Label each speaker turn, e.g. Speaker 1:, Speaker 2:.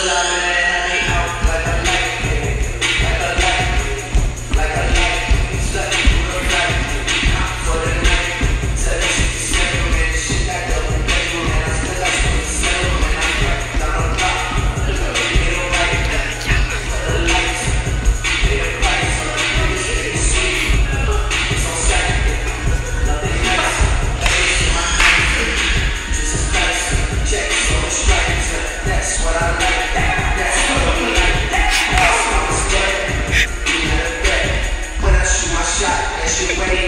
Speaker 1: Allah actually waiting.